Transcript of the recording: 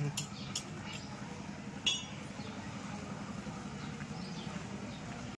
Mm-hmm.